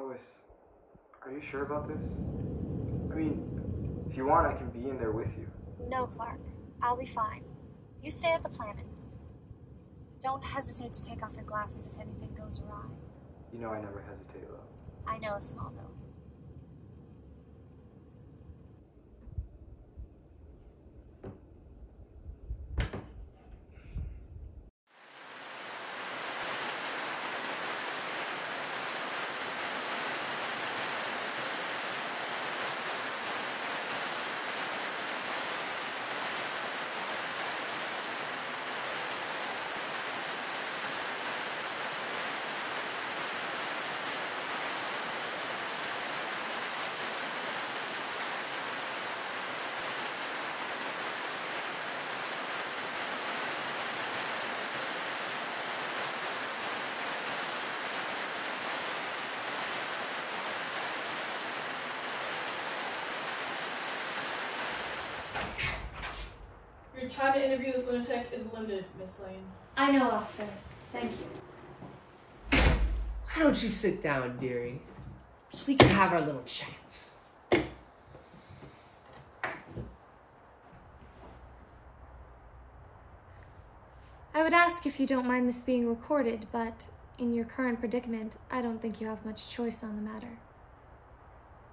Lois, are you sure about this? I mean, if you want, I can be in there with you. No, Clark. I'll be fine. You stay at the planet. Don't hesitate to take off your glasses if anything goes awry. You know I never hesitate, love. I know, a Smallville. Your time to interview this lunatic is limited, Miss Lane. I know, officer. Thank you. Why don't you sit down, dearie? So we can have our little chat? I would ask if you don't mind this being recorded, but in your current predicament, I don't think you have much choice on the matter.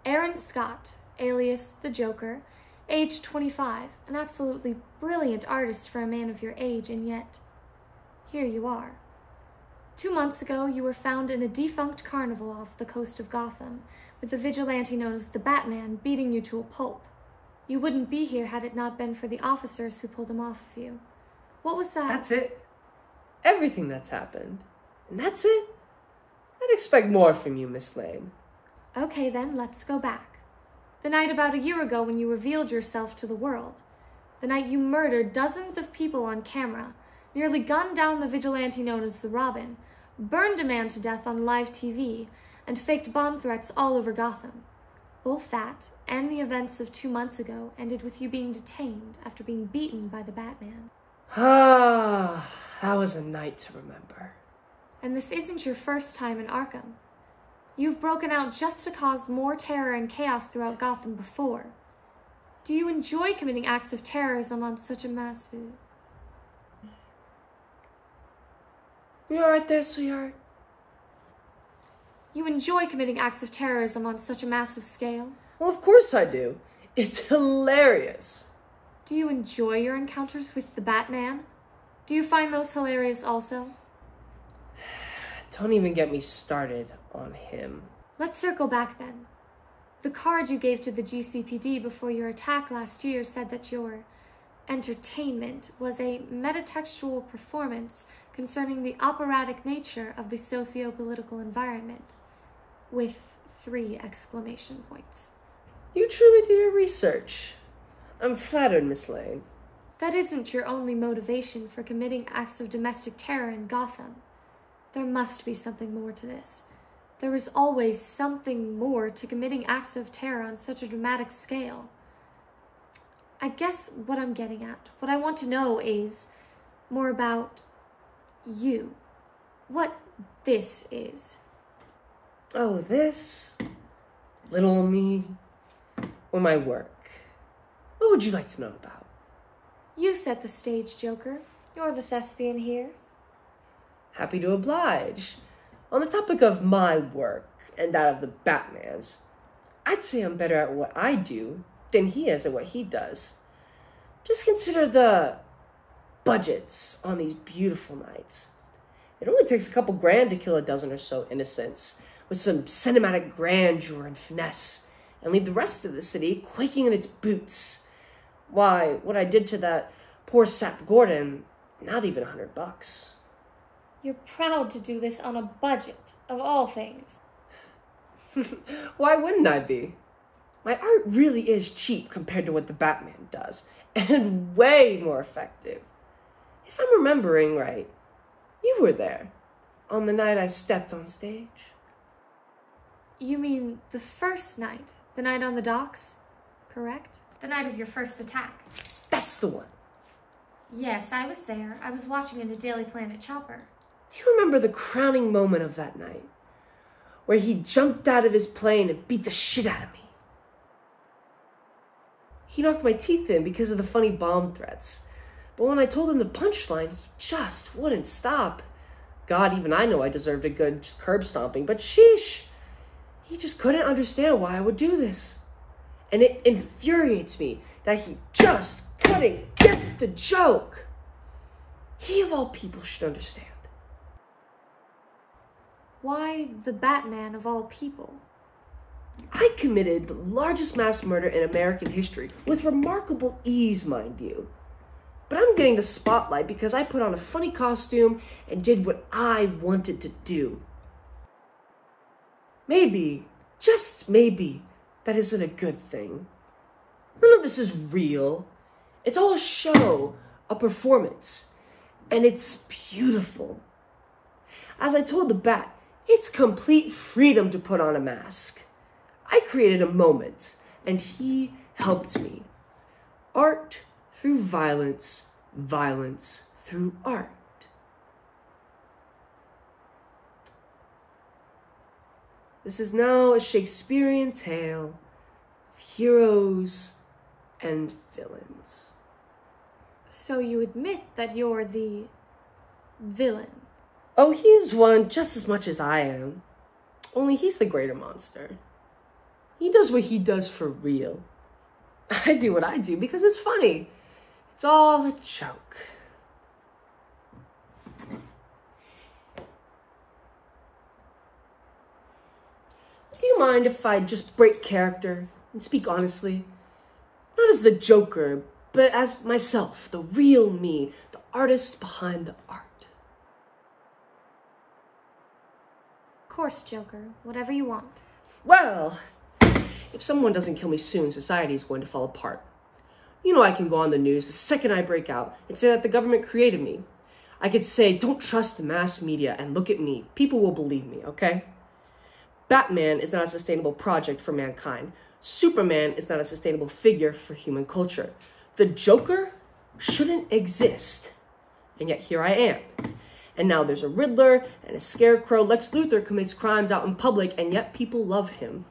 Aaron Scott, alias the Joker, age 25, an absolutely brilliant artist for a man of your age, and yet, here you are. Two months ago, you were found in a defunct carnival off the coast of Gotham, with the vigilante known as the Batman beating you to a pulp. You wouldn't be here had it not been for the officers who pulled him off of you. What was that? That's it. Everything that's happened. And that's it. I'd expect more from you, Miss Lane. Okay, then, let's go back. The night about a year ago when you revealed yourself to the world. The night you murdered dozens of people on camera, nearly gunned down the vigilante known as the Robin, burned a man to death on live TV, and faked bomb threats all over Gotham. Both that and the events of two months ago ended with you being detained after being beaten by the Batman. Ah, that was a night to remember. And this isn't your first time in Arkham. You've broken out just to cause more terror and chaos throughout Gotham before. Do you enjoy committing acts of terrorism on such a massive. You alright there, sweetheart? You enjoy committing acts of terrorism on such a massive scale? Well, of course I do. It's hilarious. Do you enjoy your encounters with the Batman? Do you find those hilarious also? Don't even get me started on him. Let's circle back then. The card you gave to the GCPD before your attack last year said that your entertainment was a metatextual performance concerning the operatic nature of the socio political environment, with three exclamation points. You truly do your research. I'm flattered, Miss Lane. That isn't your only motivation for committing acts of domestic terror in Gotham. There must be something more to this. There is always something more to committing acts of terror on such a dramatic scale. I guess what I'm getting at, what I want to know is more about you. What this is. Oh, this? Little me? Or my work? What would you like to know about? You set the stage, Joker. You're the thespian here. Happy to oblige. On the topic of my work and that of the Batman's, I'd say I'm better at what I do than he is at what he does. Just consider the budgets on these beautiful nights. It only takes a couple grand to kill a dozen or so innocents with some cinematic grandeur and finesse and leave the rest of the city quaking in its boots. Why, what I did to that poor sap Gordon, not even a hundred bucks. You're proud to do this on a budget, of all things. Why wouldn't I be? My art really is cheap compared to what the Batman does, and way more effective. If I'm remembering right, you were there on the night I stepped on stage. You mean the first night? The night on the docks? Correct? The night of your first attack. That's the one. Yes, I was there. I was watching in a Daily Planet Chopper. Do you remember the crowning moment of that night? where he jumped out of his plane and beat the shit out of me. He knocked my teeth in because of the funny bomb threats. But when I told him the punchline, he just wouldn't stop. God, even I know I deserved a good curb stomping, but sheesh, he just couldn't understand why I would do this. And it infuriates me that he just couldn't get the joke. He, of all people, should understand. Why the Batman of all people? I committed the largest mass murder in American history with remarkable ease, mind you. But I'm getting the spotlight because I put on a funny costume and did what I wanted to do. Maybe, just maybe, that isn't a good thing. None of this is real. It's all a show, a performance, and it's beautiful. As I told the bat, it's complete freedom to put on a mask. I created a moment, and he helped me. Art through violence, violence through art. This is now a Shakespearean tale of heroes and villains. So you admit that you're the villain? Oh, he is one just as much as I am. Only he's the greater monster. He does what he does for real. I do what I do because it's funny. It's all a joke. Do you mind if I just break character and speak honestly? Not as the Joker, but as myself, the real me, the artist behind the art. Of course, Joker. Whatever you want. Well, if someone doesn't kill me soon, society is going to fall apart. You know, I can go on the news the second I break out and say that the government created me. I could say, don't trust the mass media and look at me. People will believe me, okay? Batman is not a sustainable project for mankind. Superman is not a sustainable figure for human culture. The Joker shouldn't exist. And yet here I am. And now there's a Riddler and a Scarecrow. Lex Luthor commits crimes out in public, and yet people love him.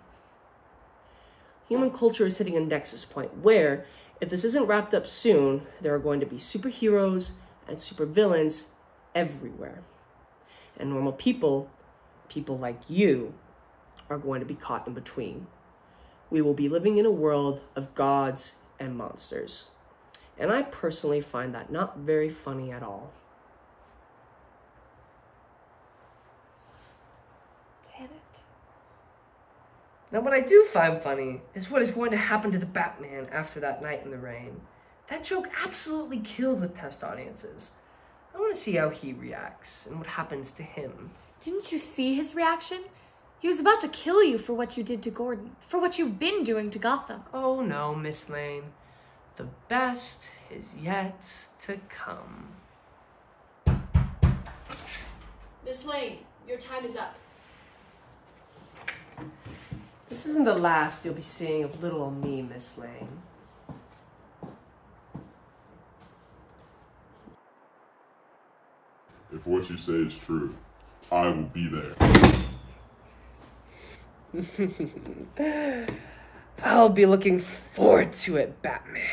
Human culture is hitting a nexus point where, if this isn't wrapped up soon, there are going to be superheroes and supervillains everywhere. And normal people, people like you, are going to be caught in between. We will be living in a world of gods and monsters. And I personally find that not very funny at all. Damn it. Now, what I do find funny is what is going to happen to the Batman after that night in the rain. That joke absolutely killed with test audiences. I want to see how he reacts and what happens to him. Didn't you see his reaction? He was about to kill you for what you did to Gordon, for what you've been doing to Gotham. Oh no, Miss Lane. The best is yet to come. Miss Lane, your time is up. This isn't the last you'll be seeing of little old me, Miss Lane. If what you say is true, I will be there. I'll be looking forward to it, Batman.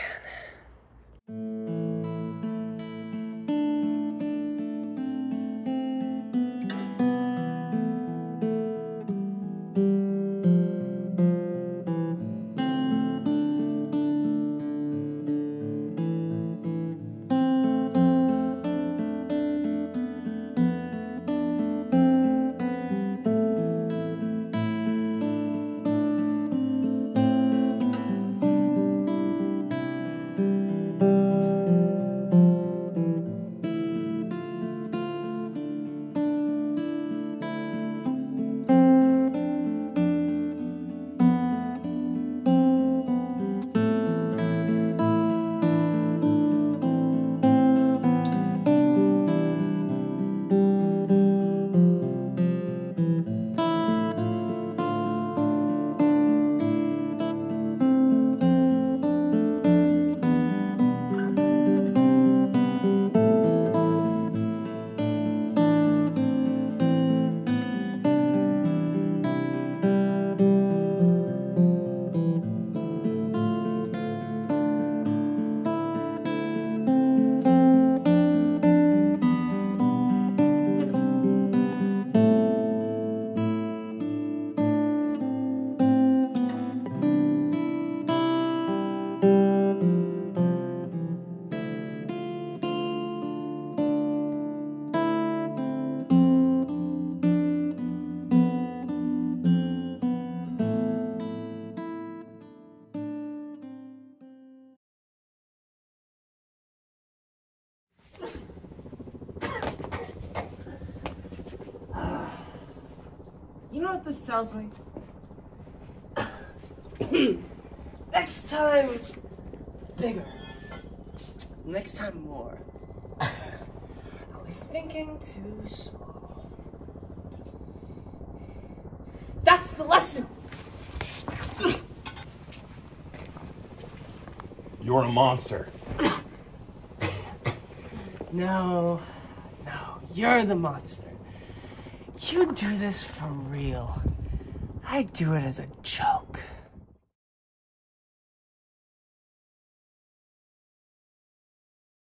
What this tells me? Next time, bigger. Next time, more. I was thinking too small. That's the lesson! You're a monster. No, no, you're the monster. You do this for real. I do it as a joke.